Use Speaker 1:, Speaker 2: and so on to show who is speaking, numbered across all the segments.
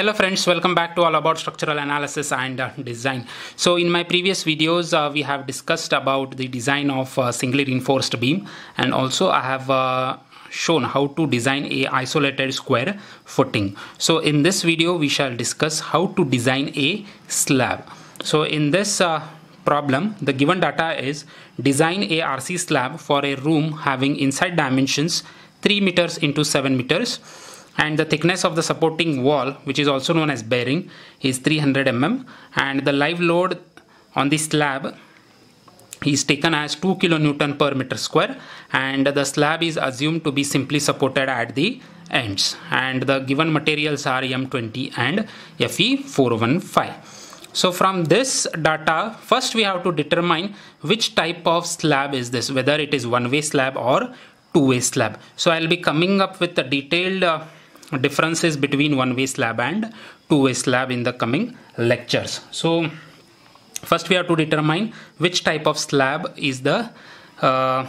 Speaker 1: Hello friends, welcome back to all about structural analysis and uh, design. So in my previous videos, uh, we have discussed about the design of uh, singly reinforced beam and also I have uh, shown how to design a isolated square footing. So in this video, we shall discuss how to design a slab. So in this uh, problem, the given data is design a RC slab for a room having inside dimensions 3 meters into 7 meters and the thickness of the supporting wall which is also known as bearing is 300 mm and the live load on the slab is taken as 2 kilonewton per meter square. And the slab is assumed to be simply supported at the ends. And the given materials are M20 and Fe415 so from this data first we have to determine which type of slab is this whether it is one way slab or two way slab. So I'll be coming up with a detailed uh, differences between one way slab and two way slab in the coming lectures. So first we have to determine which type of slab is the uh,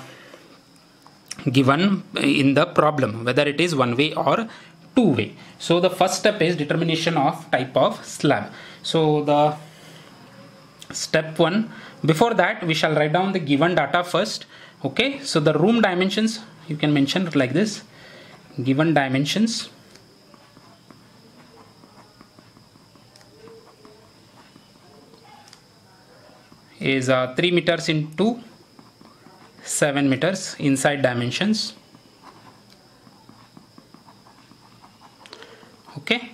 Speaker 1: given in the problem whether it is one way or two way. So the first step is determination of type of slab. So the step one before that we shall write down the given data first okay? So the room dimensions you can mention like this. Given dimensions is uh, 3 meters into 7 meters inside dimensions. Okay.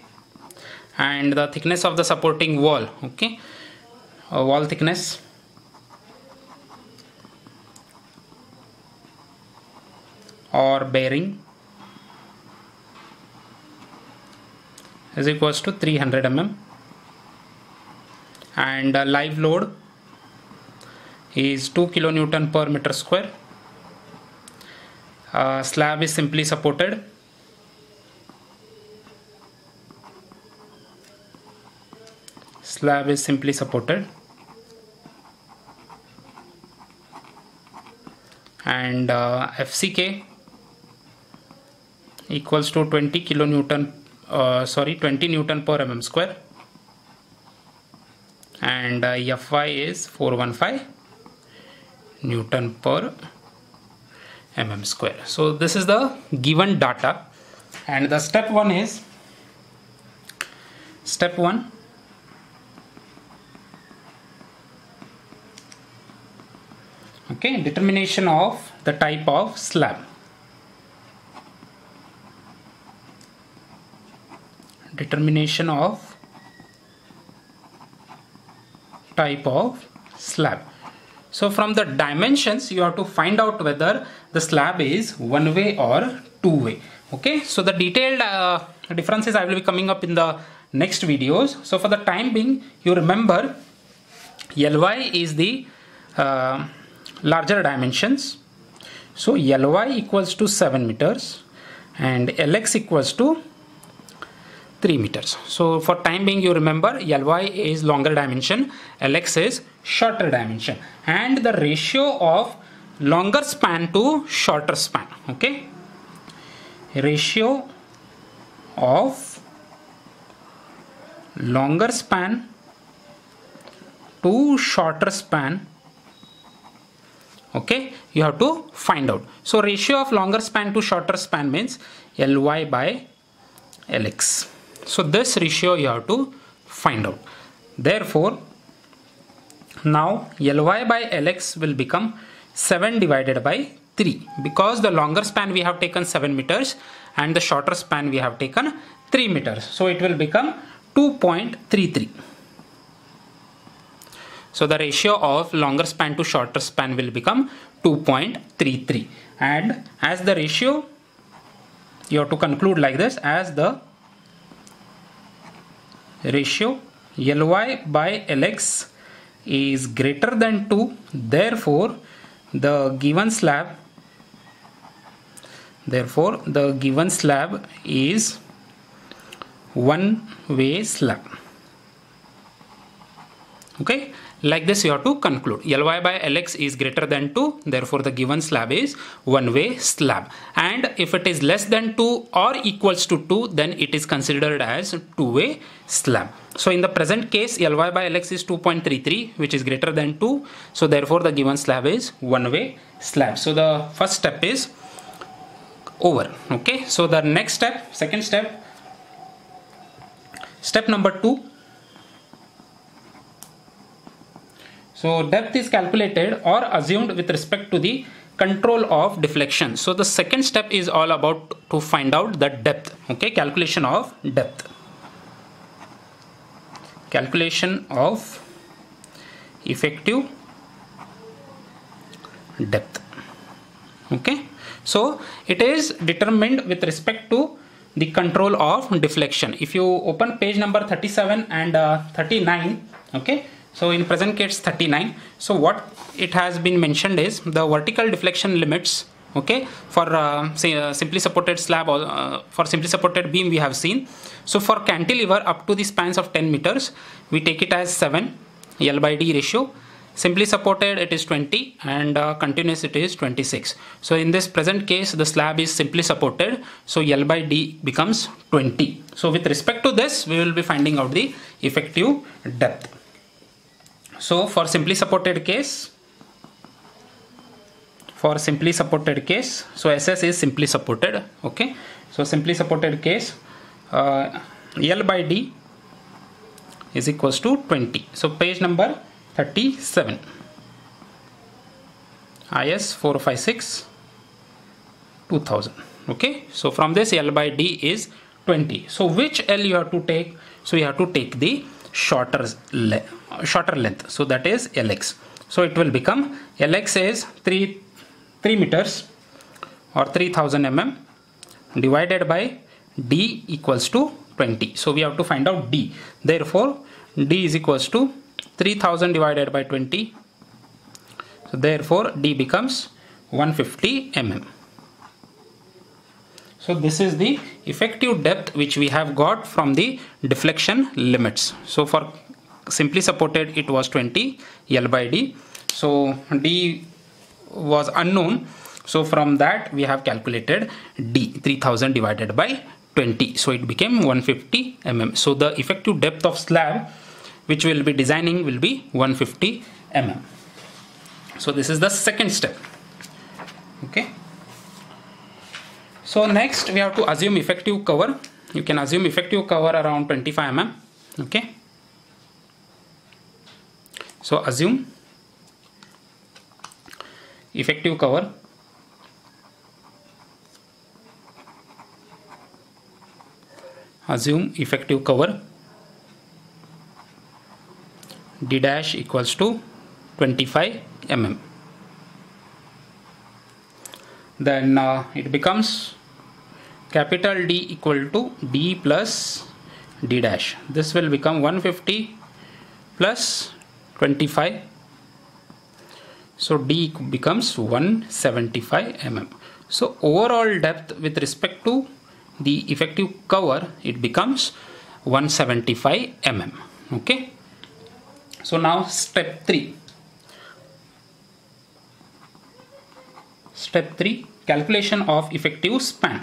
Speaker 1: And the thickness of the supporting wall. Okay. Uh, wall thickness. Or bearing. Is equals to 300 mm and uh, live load is 2 kilonewton per meter square. Uh, slab is simply supported. Slab is simply supported. And uh, FCK equals to 20 kilonewton, uh, sorry, 20 newton per mm square. And uh, Fy is 415 Newton per mm square. So this is the given data. And the step one is step one okay determination of the type of slab. Determination of type of slab so from the dimensions, you have to find out whether the slab is one way or two way. Okay, so the detailed uh, differences I will be coming up in the next videos. So for the time being, you remember Ly is the uh, larger dimensions. So Ly equals to 7 meters and Lx equals to 3 meters. So for time being you remember Ly is longer dimension, Lx is shorter dimension. And the ratio of longer span to shorter span okay? Ratio of longer span to shorter span okay? You have to find out. So ratio of longer span to shorter span means ly by lx so this ratio you have to find out therefore now Ly by Lx will become 7 divided by 3 because the longer span we have taken 7 meters and the shorter span we have taken 3 meters. So it will become 2.33. So the ratio of longer span to shorter span will become 2.33 and as the ratio you have to conclude like this as the ratio Ly by Lx is greater than 2 therefore the given slab therefore the given slab is one way slab. Okay like this you have to conclude. Ly by lx is greater than 2 therefore the given slab is one way slab. And if it is less than 2 or equals to 2 then it is considered as two way slab. So in the present case ly by lx is 2.33 which is greater than 2 so therefore the given slab is one way slab. So the first step is over. Okay? So the next step second step. Step number 2 So depth is calculated or assumed with respect to the control of deflection. So the second step is all about to find out the depth. Okay, calculation of depth. Calculation of effective depth. Okay, so it is determined with respect to the control of deflection. If you open page number 37 and uh, 39, okay, so in present case 39 so what it has been mentioned is the vertical deflection limits okay for uh, say uh, simply supported slab or uh, for simply supported beam we have seen. So for cantilever up to the spans of 10 meters we take it as 7 l by d ratio. Simply supported it is 20 and uh, continuous it is 26 so in this present case the slab is simply supported. So l by d becomes 20 so with respect to this we will be finding out the effective depth so for simply supported case, for simply supported case, so SS is simply supported, okay. So simply supported case, uh, L by D is equals to 20. So page number 37. IS 456 2000 okay so from this L by D is 20 so which L you have to take so you have to take the shorter length shorter length. So that is lx so it will become lx is 3 3 meters or 3000 mm divided by d equals to 20 so we have to find out d. Therefore d is equals to 3000 divided by 20 so therefore d becomes 150 mm so this is the effective depth which we have got from the deflection limits. So for simply supported it was 20 L by D. So D was unknown. So from that we have calculated D 3000 divided by 20 so it became 150 mm so the effective depth of slab which we will be designing will be 150 mm so this is the second step. Okay so next we have to assume effective cover. You can assume effective cover around 25 mm okay? So assume effective cover assume effective cover d dash equals to 25 mm. Then uh, it becomes capital D equal to D plus D dash. This will become 150 plus 25 so D becomes 175 mm. So overall depth with respect to the effective cover it becomes 175 mm. Okay? So now step 3 step 3 calculation of effective span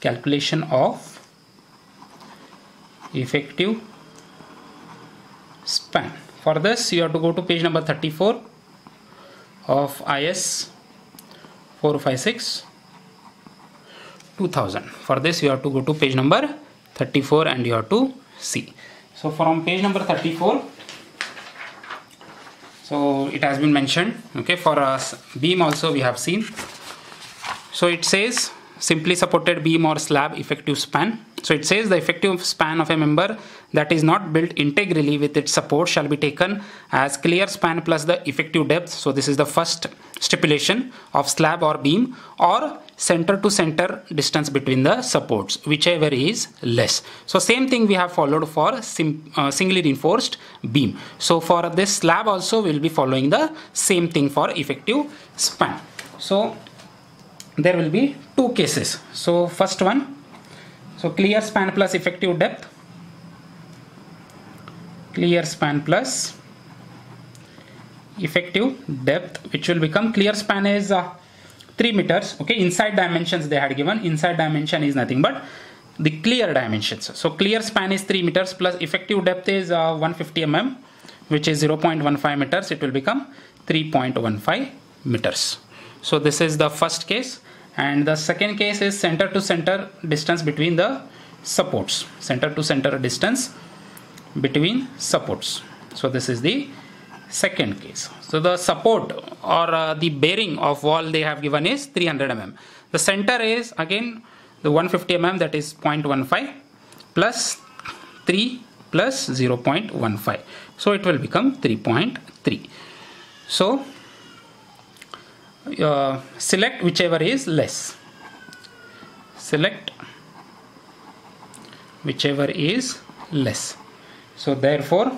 Speaker 1: calculation of effective span. For this you have to go to page number 34 of IS 456 2000. For this you have to go to page number 34 and you have to see. So from page number 34 so it has been mentioned okay for us beam also we have seen so it says simply supported beam or slab effective span. So it says the effective span of a member that is not built integrally with its support shall be taken as clear span plus the effective depth. So this is the first stipulation of slab or beam or center to center distance between the supports whichever is less. So same thing we have followed for uh, singly reinforced beam. So for this slab also we will be following the same thing for effective span. So there will be two cases. So first one so clear span plus effective depth. Clear span plus effective depth which will become clear span is uh, 3 meters. Okay inside dimensions they had given. Inside dimension is nothing but the clear dimensions. So clear span is 3 meters plus effective depth is uh, 150 mm which is 0.15 meters. It will become 3.15 meters. So this is the first case and the second case is center to center distance between the supports center to center distance between supports so this is the second case. So the support or uh, the bearing of wall they have given is 300 mm. The center is again the 150 mm that is 0.15 plus 3 plus 0.15. So it will become 3.3. So uh, select whichever is less. Select whichever is less. So therefore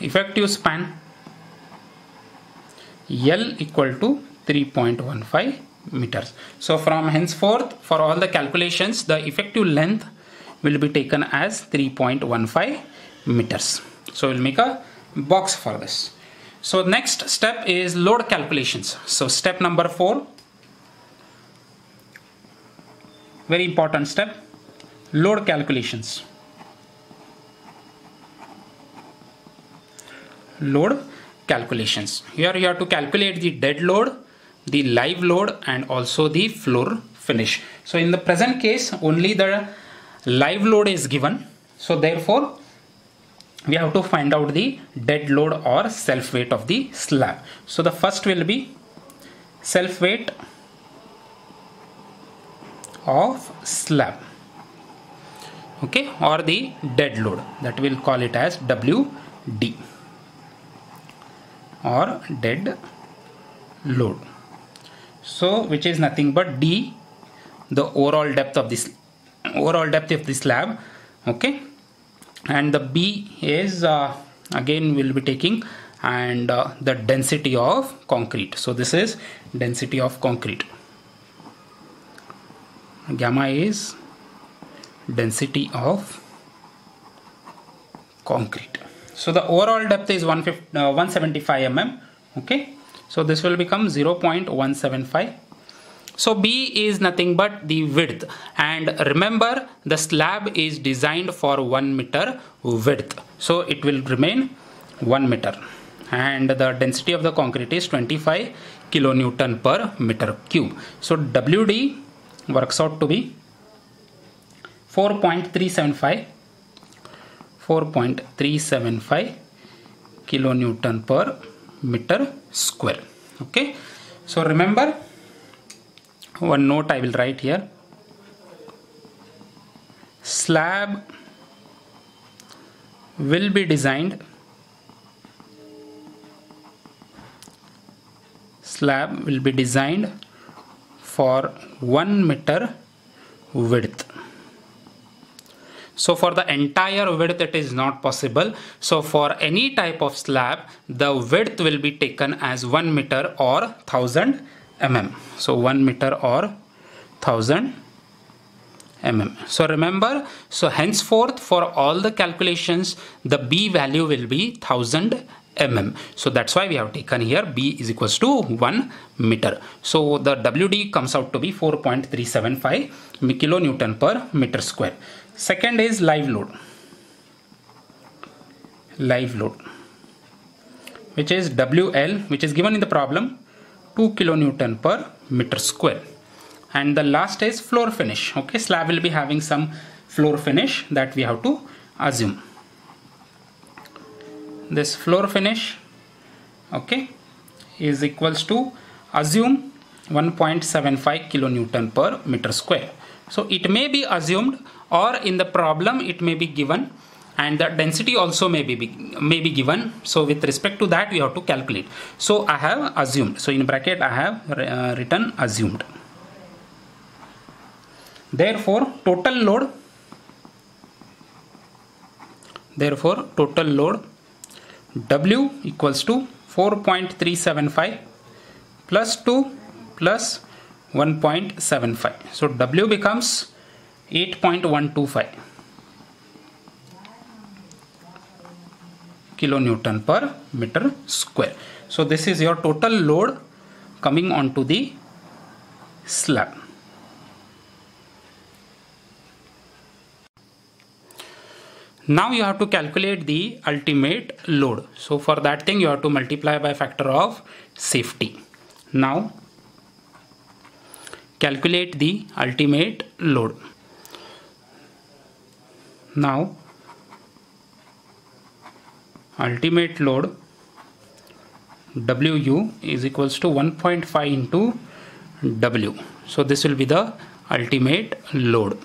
Speaker 1: effective span L equal to 3.15 meters. So from henceforth for all the calculations the effective length will be taken as 3.15 meters. So we'll make a box for this. So next step is load calculations. So step number 4 very important step load calculations. load calculations. Here you have to calculate the dead load, the live load and also the floor finish. So in the present case only the live load is given. So therefore we have to find out the dead load or self weight of the slab. So the first will be self weight of slab okay or the dead load. That we'll call it as WD or dead load. So which is nothing but d the overall depth of this overall depth of the slab okay and the b is uh, again we'll be taking and uh, the density of concrete so this is density of concrete gamma is density of concrete so the overall depth is 175 mm. Okay. So this will become 0.175. So B is nothing but the width and remember the slab is designed for 1 meter width. So it will remain 1 meter and the density of the concrete is 25 kilonewton per meter cube. So WD works out to be 4.375 4.375 kilonewton per meter square okay so remember one note I will write here. Slab will be designed. Slab will be designed for 1 meter width. So for the entire width it is not possible. So for any type of slab the width will be taken as 1 meter or 1000 mm. So 1 meter or 1000 mm. So remember, so henceforth for all the calculations, the B value will be 1000 mm. So that's why we have taken here B is equals to 1 meter. So the WD comes out to be 4.375 kilonewton per meter square. Second is live load. Live load which is WL which is given in the problem 2 kilonewton per meter square. And the last is floor finish. Okay slab will be having some floor finish that we have to assume. This floor finish okay is equals to assume 1.75 kilonewton per meter square. So it may be assumed or in the problem it may be given and the density also may be, may be given. So with respect to that we have to calculate. So I have assumed. So in bracket I have uh, written assumed. Therefore total load therefore total load W equals to 4.375 plus 2 plus 1.75 so W becomes 8.125 kilonewton per meter square. So this is your total load coming onto the slab. Now you have to calculate the ultimate load. So for that thing you have to multiply by factor of safety. Now calculate the ultimate load. Now ultimate load WU is equals to 1.5 into W. So this will be the ultimate load.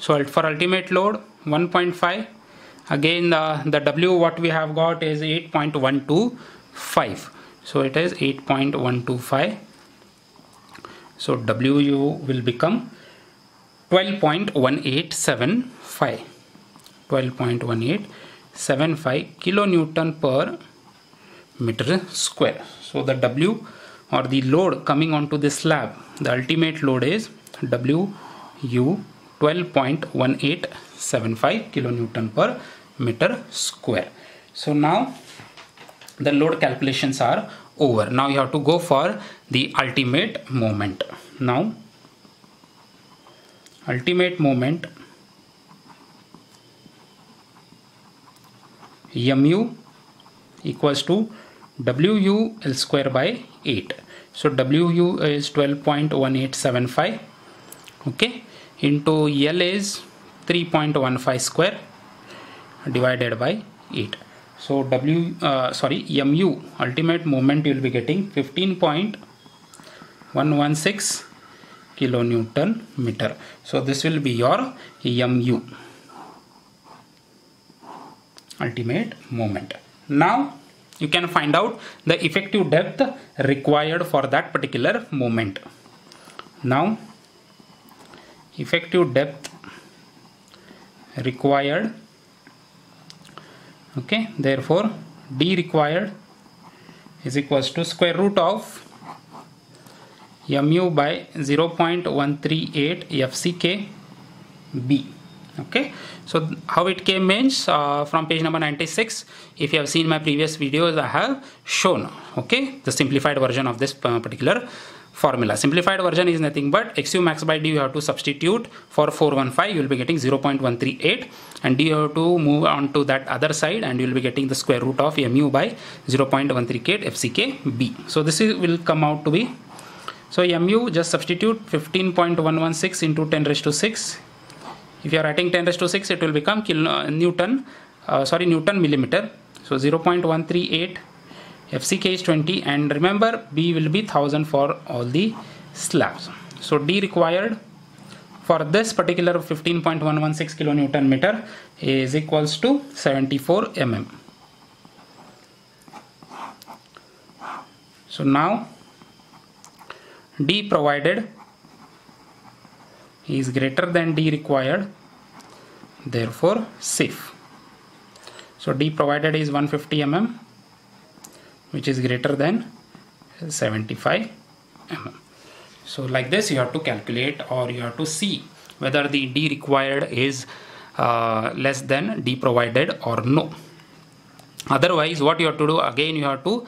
Speaker 1: So for ultimate load 1.5 again uh, the W what we have got is 8.125 so it is 8.125 so WU will become 12.1875 12.1875 kilonewton per meter square. So the W or the load coming onto this slab the ultimate load is WU 12.1875 kilonewton per meter square. So now the load calculations are over. Now you have to go for the ultimate moment. Now ultimate moment mu equals to wu l square by 8 so wu is 12.1875 okay. Into L is 3.15 square divided by 8 so W uh, sorry MU ultimate moment you will be getting 15.116 kilonewton meter. So this will be your MU ultimate moment. Now you can find out the effective depth required for that particular moment. Now effective depth required okay therefore d required is equals to square root of mu by 0.138 fck b okay so how it came means uh, from page number 96 if you have seen my previous videos i have shown okay the simplified version of this particular formula. Simplified version is nothing but xu max by d you have to substitute for 415 you will be getting 0.138 and d you have to move on to that other side and you will be getting the square root of mu by 0.138 fck b. So this is, will come out to be so mu just substitute 15.116 into 10 raised to 6 if you are writing 10 raised to 6 it will become kilo, uh, newton uh, sorry newton millimeter so 0.138 FCK is 20 and remember B will be 1000 for all the slabs. So D required for this particular 15.116 kilonewton meter is equals to 74 mm. So now D provided is greater than D required therefore safe. So D provided is 150 mm which is greater than 75 mm. So like this you have to calculate or you have to see whether the D required is uh, less than D provided or no. Otherwise what you have to do again you have to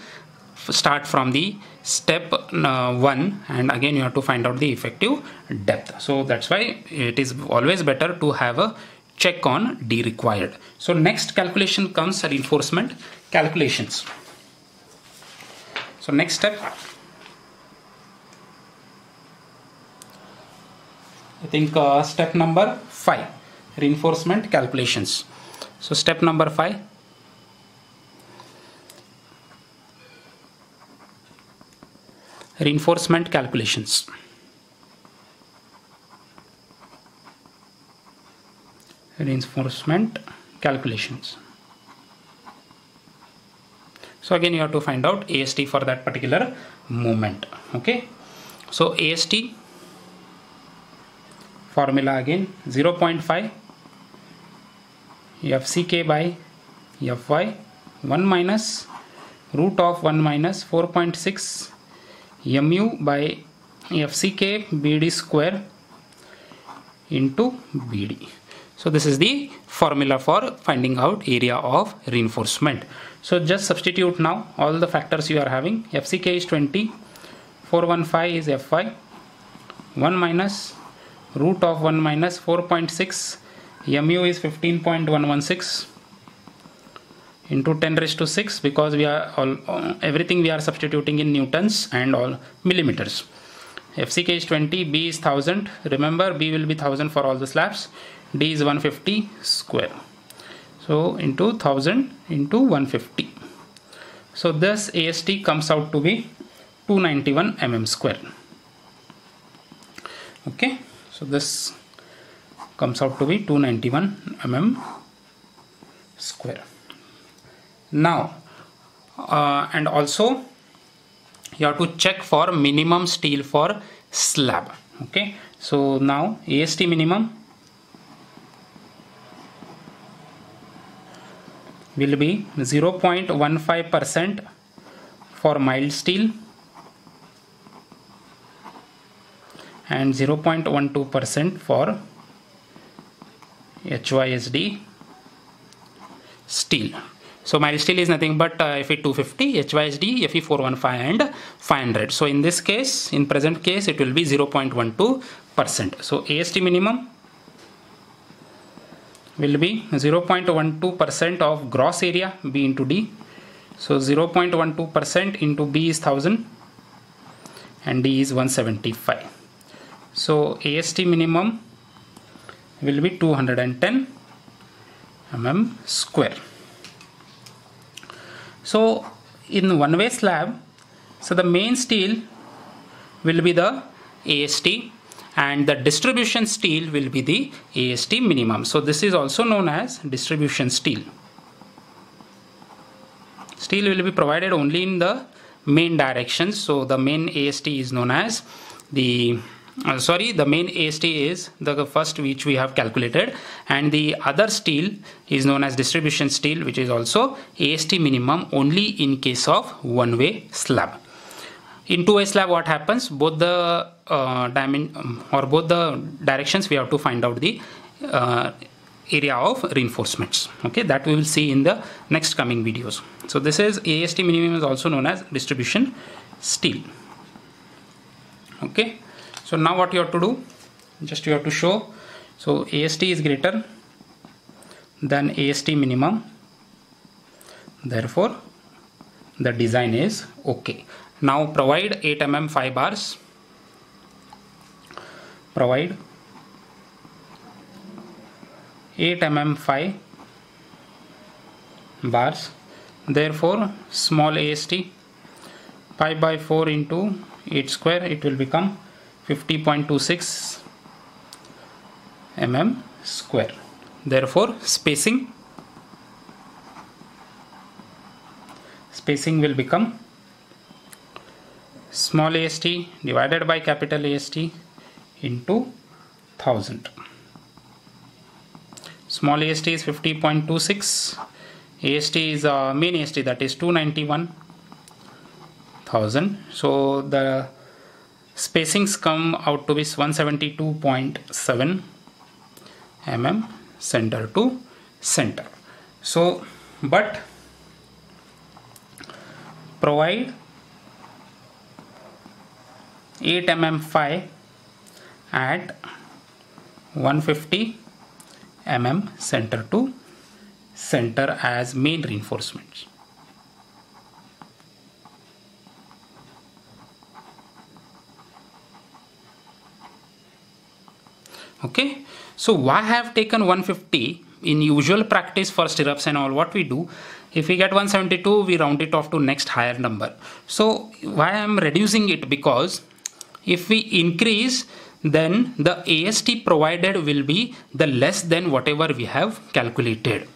Speaker 1: start from the step uh, 1 and again you have to find out the effective depth. So that's why it is always better to have a check on D required. So next calculation comes reinforcement calculations. So next step, I think uh, step number 5, reinforcement calculations. So step number 5, reinforcement calculations. Reinforcement calculations. So again you have to find out AST for that particular moment. Okay. So AST formula again 0.5 FCK by Fy 1 minus root of 1 minus 4.6 mu by FCK BD square into BD. So this is the formula for finding out area of reinforcement. So just substitute now all the factors you are having. FCK is 20, 415 is Fy, 1 minus root of 1 minus 4.6, MU is 15.116 into 10 raised to 6 because we are all everything we are substituting in newtons and all millimeters. FCK is 20, B is 1000. Remember B will be 1000 for all the slabs. D is 150 square. So into 1000 into 150 so this AST comes out to be 291 mm square. Okay? So this comes out to be 291 mm square now uh, and also you have to check for minimum steel for slab. Okay? So now AST minimum. Will be 0.15% for mild steel and 0.12% for HYSD steel. So mild steel is nothing but uh, Fe250, HYSD, Fe415 and 500. So in this case, in present case, it will be 0.12%. So AST minimum will be 0.12% of gross area B into D. So 0.12% into B is 1000 and D is 175. So AST minimum will be 210 mm square. So in one way slab, so the main steel will be the AST and the distribution steel will be the AST minimum. So this is also known as distribution steel. Steel will be provided only in the main direction. So the main AST is known as the uh, sorry the main AST is the first which we have calculated. And the other steel is known as distribution steel which is also AST minimum only in case of one way slab. In two-way slab what happens? Both the uh, diamond um, or both the directions we have to find out the uh, area of reinforcements. Okay that we will see in the next coming videos. So this is AST minimum is also known as distribution steel. Okay so now what you have to do just you have to show. So AST is greater than AST minimum. Therefore the design is okay. Now provide 8 mm phi bars. Provide 8 mm phi bars. Therefore small ast 5 by 4 into 8 square it will become 50.26 mm square therefore spacing spacing will become small ast divided by capital AST into 1000. Small AST is 50.26. AST is uh, main AST that is 291,000. So the spacings come out to be 172.7 mm center to center. So but provide 8 mm phi at 150 mm center to center as main reinforcements. Okay, so why have taken 150 in usual practice for stirrups and all what we do if we get 172 we round it off to next higher number. So why I am reducing it? Because if we increase then the AST provided will be the less than whatever we have calculated.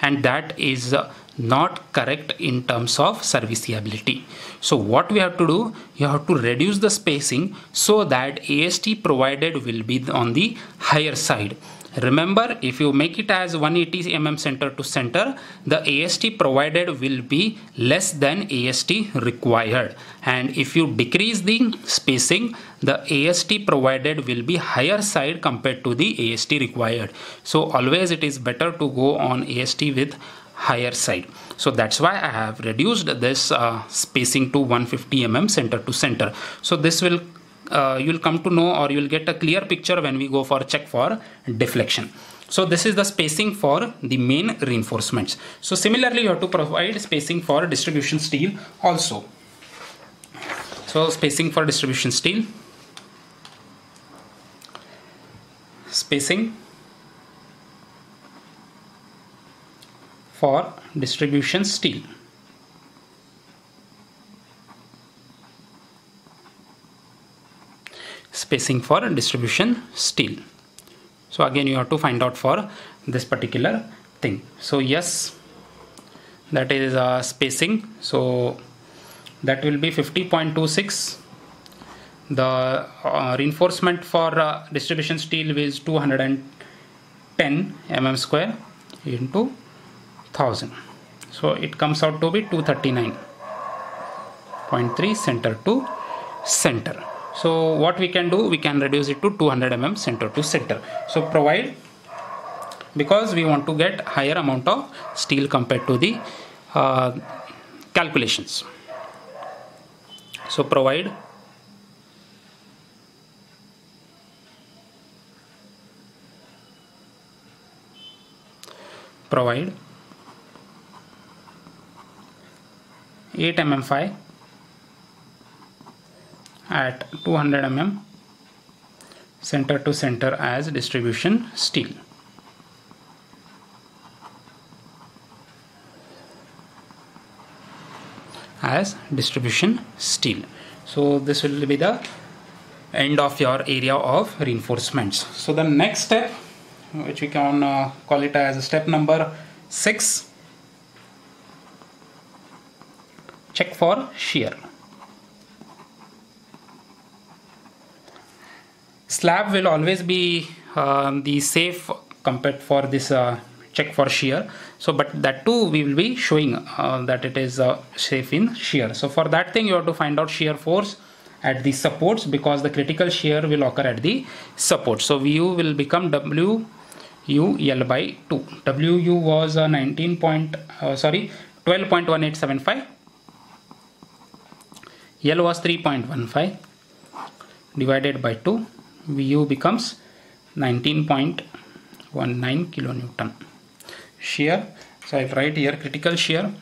Speaker 1: And that is uh, not correct in terms of serviceability. So what we have to do, you have to reduce the spacing so that AST provided will be on the higher side. Remember, if you make it as 180 mm center to center, the AST provided will be less than AST required. And if you decrease the spacing, the AST provided will be higher side compared to the AST required. So always it is better to go on AST with higher side. So that's why I have reduced this uh, spacing to 150 mm center to center. So this will uh, you'll come to know or you'll get a clear picture when we go for check for deflection. So this is the spacing for the main reinforcements. So similarly you have to provide spacing for distribution steel also. So spacing for distribution steel. Spacing for distribution steel. Spacing for distribution steel. So again you have to find out for this particular thing. So yes, that is uh, spacing. So that will be 50.26 the uh, reinforcement for uh, distribution steel is 210 mm square into 1000 so it comes out to be 239.3 center to center. So what we can do we can reduce it to 200 mm center to center. So provide because we want to get higher amount of steel compared to the uh, calculations. So provide provide 8 mm phi at 200 mm center to center as distribution steel. as distribution steel. So this will be the end of your area of reinforcements. So the next step which we can uh, call it as step number 6 check for shear. Slab will always be uh, the safe compared for this uh, check for shear. So but that too we will be showing uh, that it is uh, safe in shear. So for that thing you have to find out shear force at the supports because the critical shear will occur at the support so vu will become w u l by 2 wu was uh, 19 point uh, sorry 12.1875 L was 3.15 divided by 2 Vu becomes 19.19 kilonewton. Shear. So I'll write here critical shear.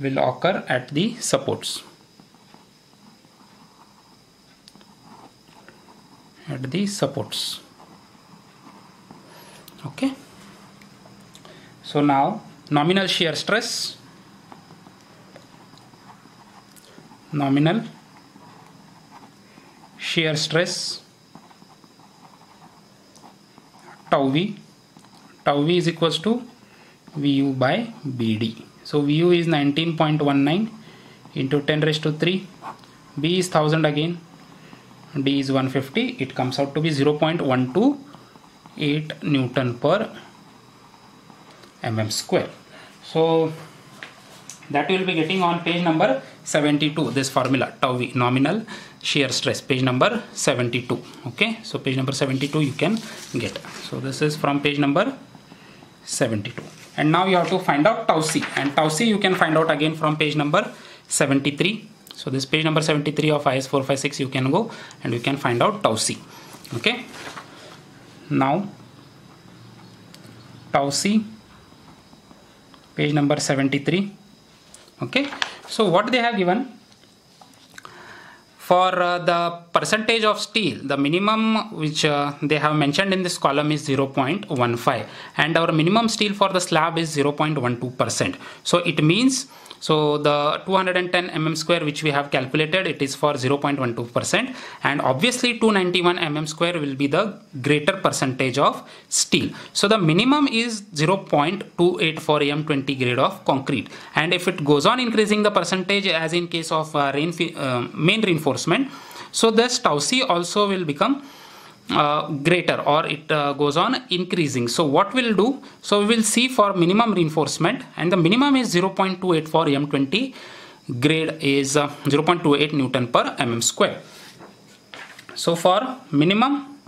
Speaker 1: Will occur at the supports. At the supports. Okay. So now nominal shear stress. Nominal shear stress. Tau v. Tau v is equals to vu by bd so vu is 19.19 into 10 raised to 3 b is 1000 again. D is 150 it comes out to be 0.128 newton per mm square so that you will be getting on page number 72 this formula tau v nominal shear stress page number 72 okay? So page number 72 you can get. So this is from page number 72 and now you have to find out tau c and tau c you can find out again from page number 73 so this page number 73 of IS 456 you can go and you can find out tau c okay? Now tau c page number 73 okay. So what they have given? For uh, the percentage of steel the minimum which uh, they have mentioned in this column is 0.15 and our minimum steel for the slab is 0.12 percent. So it means So the 210 mm square which we have calculated it is for 0.12% and obviously 291 mm square will be the greater percentage of steel. So the minimum is 0.28 for M20 grade of concrete and if it goes on increasing the percentage as in case of uh, uh, main reinforcement so tau c also will become uh, greater or it uh, goes on increasing. So what we'll do, so we will see for minimum reinforcement and the minimum is 0.28 for M20 grade is uh, 0.28 Newton per mm square. So for minimum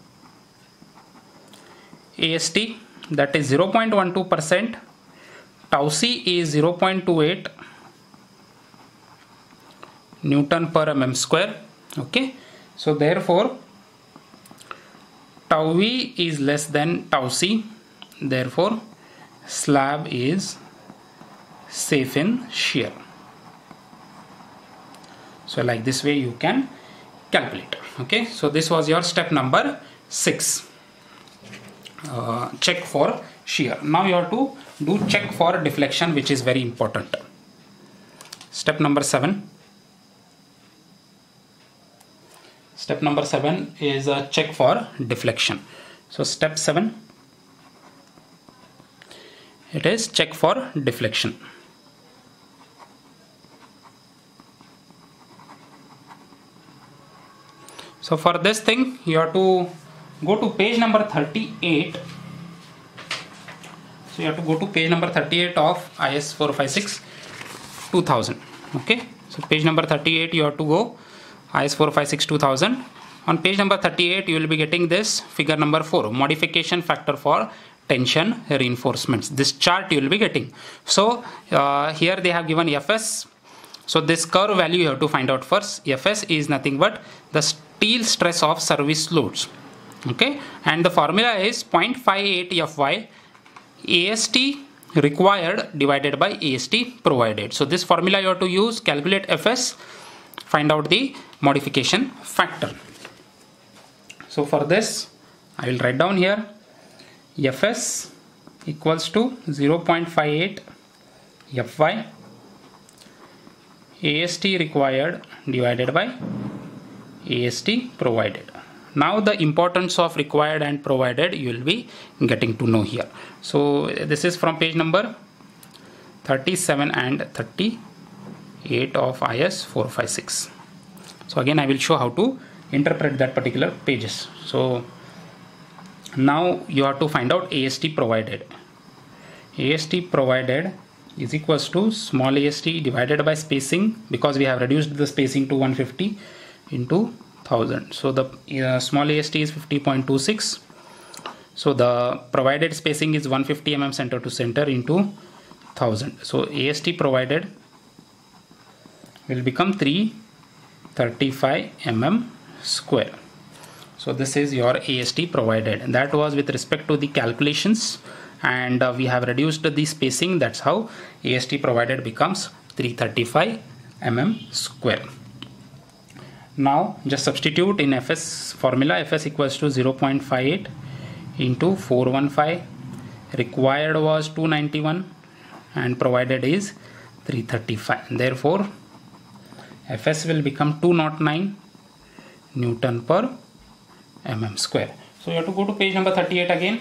Speaker 1: AST that is 0.12 percent tau c is 0.28 Newton per mm square okay so therefore tau v is less than tau c. Therefore slab is safe in shear. So like this way you can calculate. Okay? So this was your step number 6 uh, check for shear. Now you have to do check for deflection which is very important. Step number 7 Step number 7 is a check for deflection. So step 7 it is check for deflection. So for this thing you have to go to page number 38 so you have to go to page number 38 of IS 456 2000 okay so page number 38 you have to go IS 456 2000 on page number 38 you will be getting this figure number 4 modification factor for tension reinforcements. This chart you will be getting. So uh, here they have given fs so this curve value you have to find out first. Fs is nothing but the steel stress of service loads. Okay? And the formula is 0.58 fy ast required divided by ast provided. So this formula you have to use calculate fs find out the modification factor. So for this I will write down here Fs equals to 0.58 Fy AST required divided by AST provided. Now the importance of required and provided you will be getting to know here. So this is from page number 37 and 38 of IS 456 so again I will show how to interpret that particular pages. So now you have to find out AST provided. AST provided is equals to small AST divided by spacing because we have reduced the spacing to 150 into 1000 so the uh, small AST is 50.26 so the provided spacing is 150 mm center to center into 1000 so AST provided will become 3 35 mm square. So this is your AST provided. That was with respect to the calculations and uh, we have reduced the spacing. That's how AST provided becomes 335 mm square. Now just substitute in FS formula. FS equals to 0.58 into 415 required was 291 and provided is 335 therefore Fs will become 209 Newton per mm square. So you have to go to page number 38 again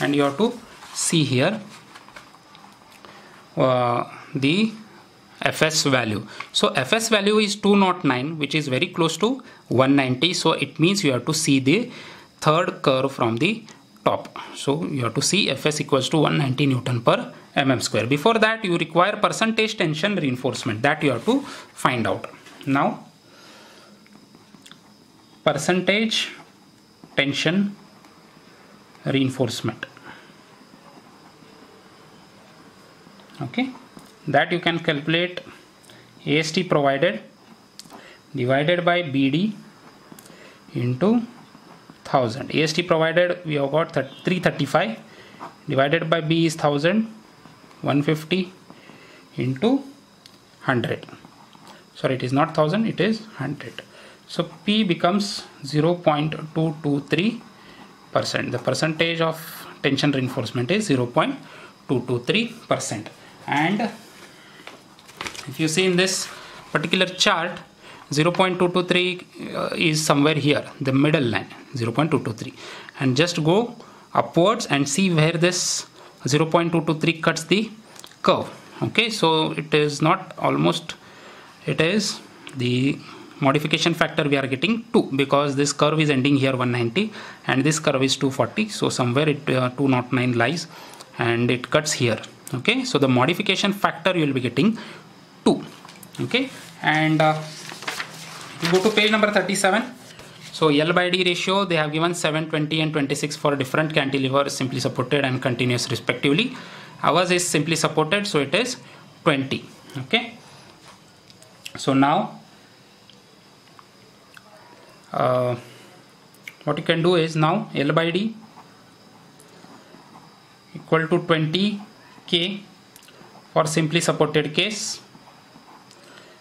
Speaker 1: and you have to see here uh, the Fs value. So Fs value is 209 which is very close to 190 so it means you have to see the third curve from the top. So you have to see Fs equals to 190 Newton per mm square. Before that you require percentage tension reinforcement that you have to find out. Now percentage tension reinforcement. Okay, that you can calculate AST provided divided by BD into 1000 AST provided we have got 335 divided by B is 1000 150 into 100 sorry it is not 1000 it is 100 so P becomes 0.223 percent. The percentage of tension reinforcement is 0.223 percent. And if you see in this particular chart 0.223 uh, is somewhere here the middle line 0.223 and just go upwards and see where this 0.223 cuts the curve. Okay so it is not almost it is the modification factor we are getting 2 because this curve is ending here 190 and this curve is 240 so somewhere it uh, 209 lies and it cuts here. Okay so the modification factor you will be getting 2 okay and uh, you go to page number 37 so L by D ratio they have given 7 20 and 26 for different cantilever simply supported and continuous respectively. Ours is simply supported so it is 20 okay? So now uh, what you can do is now L by D equal to 20 K for simply supported case.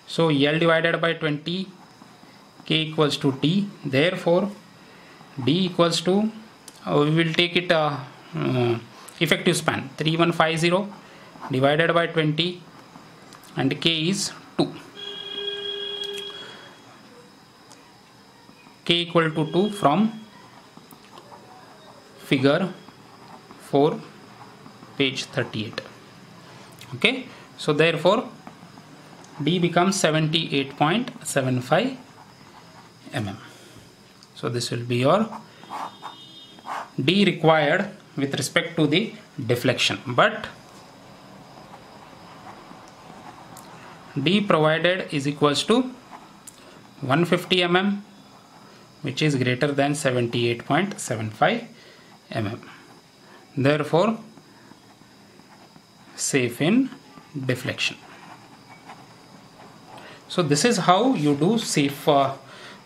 Speaker 1: So L divided by 20 K equals to T. Therefore D equals to uh, we will take it uh, uh, effective span. 3150 divided by 20 and K is 2 k equal to 2 from figure 4 page 38 okay? So therefore d becomes 78.75 mm so this will be your d required with respect to the deflection but d provided is equals to 150 mm which is greater than 78.75 mm. Therefore, safe in deflection. So this is how you do safe, uh,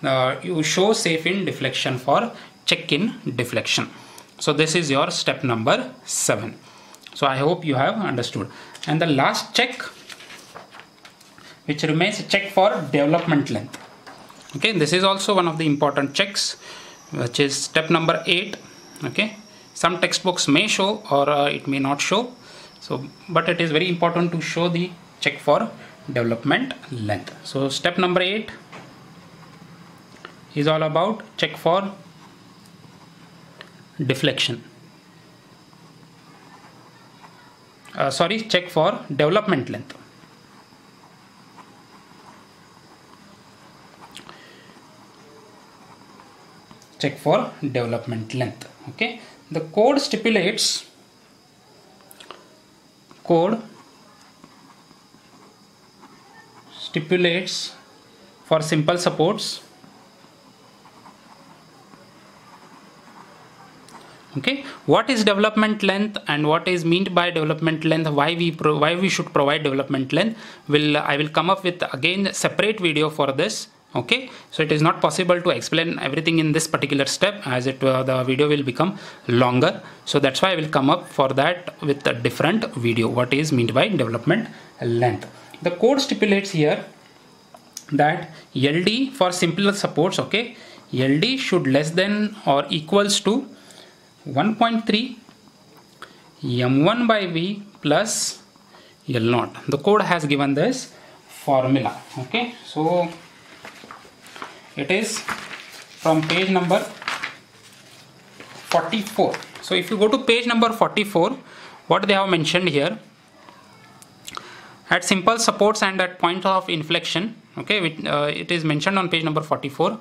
Speaker 1: uh, you show safe in deflection for check in deflection. So this is your step number 7. So I hope you have understood. And the last check which remains check for development length okay this is also one of the important checks which is step number 8 okay some textbooks may show or uh, it may not show so but it is very important to show the check for development length so step number 8 is all about check for deflection. Uh, sorry check for development length. Check for development length okay? The code stipulates code stipulates for simple supports okay? What is development length and what is meant by development length? Why we why we should provide development length? Will i will come up with again separate video for this. Okay? So it is not possible to explain everything in this particular step as it uh, the video will become longer. So that's why i will come up for that with a different video. What is meant by development length? The code stipulates here that ld for simpler supports okay? Ld should less than or equals to 1.3 m1 by v plus l0 the code has given this formula okay? So it is from page number 44 so if you go to page number 44 what they have mentioned here at simple supports and at point of inflection okay uh, it is mentioned on page number 44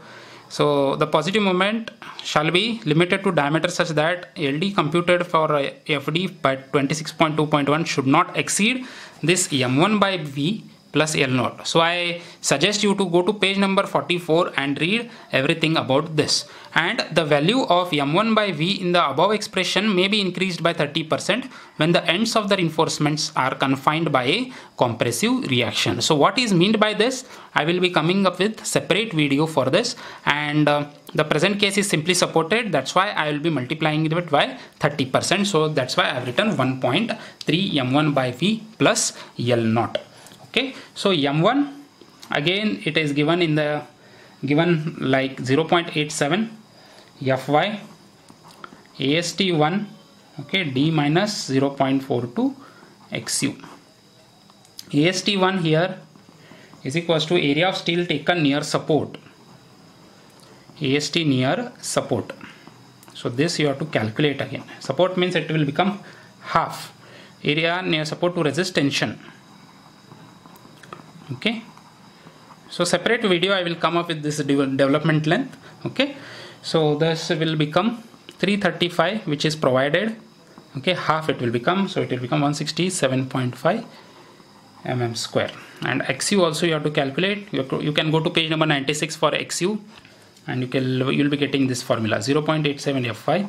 Speaker 1: so the positive moment shall be limited to diameter such that LD computed for FD by 26.2.1 should not exceed this M1 by V plus L naught. So I suggest you to go to page number 44 and read everything about this. And the value of M1 by V in the above expression may be increased by 30% when the ends of the reinforcements are confined by a compressive reaction. So what is meant by this? I will be coming up with separate video for this and uh, the present case is simply supported that's why I will be multiplying it by 30% so that's why I have written 1.3 m1 by v plus l naught okay so m1 again it is given in the given like 0.87 fy ast1 okay d minus 0.42 xu ast1 here is equals to area of steel taken near support. AST near support. So this you have to calculate again. Support means it will become half. Area near support to resist tension okay. So separate video I will come up with this development length. Okay. So this will become 335 which is provided. Okay. Half it will become so it will become 167.5 mm square. And xu also you have to calculate. You, can go to page number 96 for xu and you can you'll be getting this formula 0.87 fy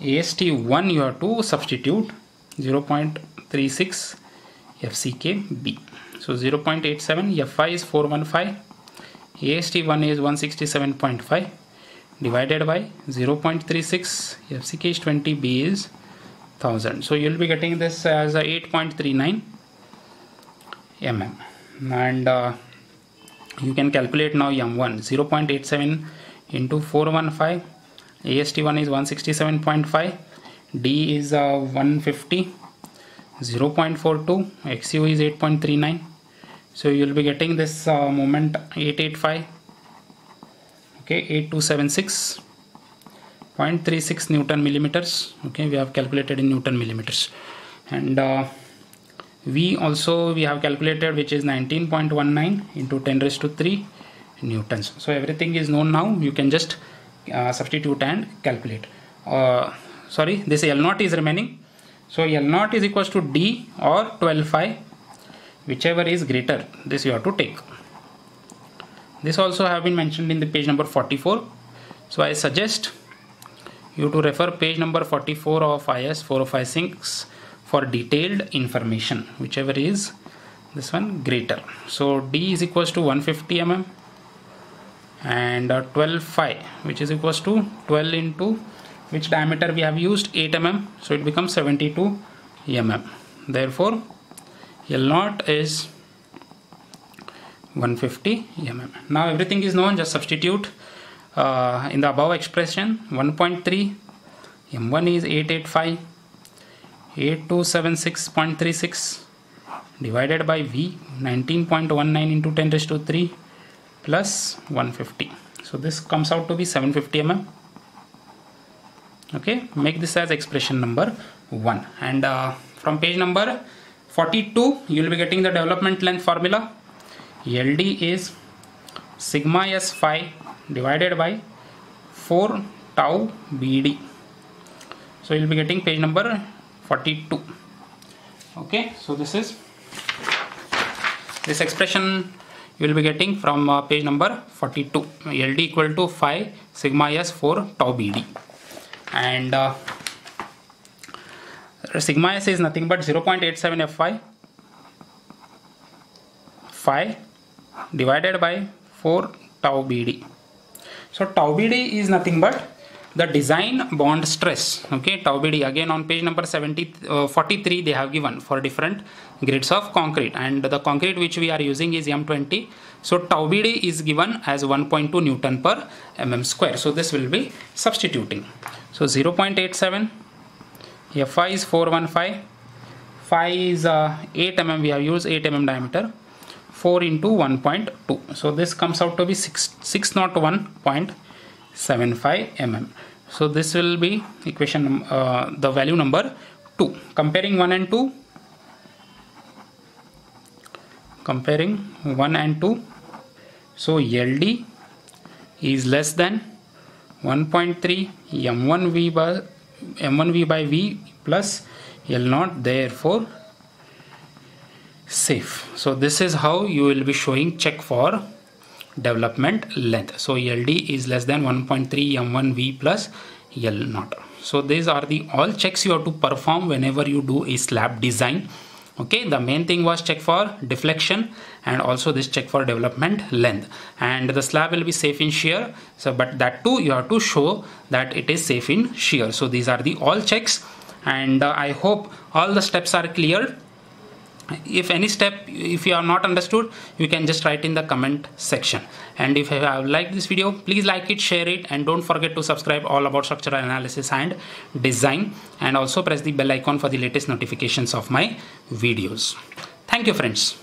Speaker 1: ast1 you have to substitute 0.36 fckb so 0.87 fy is 415 ast1 is 167.5 divided by 0.36 fck is 20 b is 1000 so you'll be getting this as a 8.39 mm and uh, you can calculate now m1 0.87 into 415 ast1 is 167.5 d is uh, 150 0.42 xu is 8.39 so you'll be getting this uh, moment 885 okay 8276.36 newton millimeters okay we have calculated in newton millimeters and uh, V also we have calculated which is 19.19 into 10 raised to 3 newtons. So everything is known now. You can just uh, substitute and calculate. Uh, sorry, this L naught is remaining. So L naught is equals to D or 12 phi, whichever is greater. This you have to take. This also have been mentioned in the page number 44. So I suggest you to refer page number 44 of IS 456 for detailed information whichever is this one greater so d is equals to 150 mm and uh, 12 phi which is equals to 12 into which diameter we have used 8 mm so it becomes 72 mm therefore L naught is 150 mm now everything is known just substitute uh, in the above expression 1.3 m1 is 885 8276.36 divided by V 19.19 into 10 raised to 3 plus 150 so this comes out to be 750 mm okay make this as expression number 1 and uh, from page number 42 you will be getting the development length formula. LD is sigma s phi divided by 4 tau BD so you'll be getting page number 42 okay so this is this expression you will be getting from uh, page number 42 ld equal to 5 sigma s 4 tau bd and uh, sigma s is nothing but 0.87 fy phi divided by 4 tau bd so tau bd is nothing but the design bond stress. Okay tau bd again on page number 70 uh, 43 they have given for different grades of concrete. And the concrete which we are using is m20 so tau bd is given as 1.2 newton per mm square. So this will be substituting. So 0.87 fi is 415 phi is uh, 8 mm we have used 8 mm diameter. 4 into 1.2 so this comes out to be 6 601. 75 mm. So this will be equation uh, the value number 2 comparing 1 and 2 comparing 1 and 2 so LD is less than 1.3 m1v by m1v by v plus L0 therefore safe. So this is how you will be showing check for development length. So ld is less than 1.3 m1 v plus l naught so these are the all checks you have to perform whenever you do a slab design okay the main thing was check for deflection and also this check for development length. And the slab will be safe in shear. So but that too you have to show that it is safe in shear. So these are the all checks. And uh, i hope all the steps are clear if any step if you are not understood you can just write in the comment section. And if you have liked this video please like it share it and don't forget to subscribe all about structural analysis and design. And also press the bell icon for the latest notifications of my videos. Thank you friends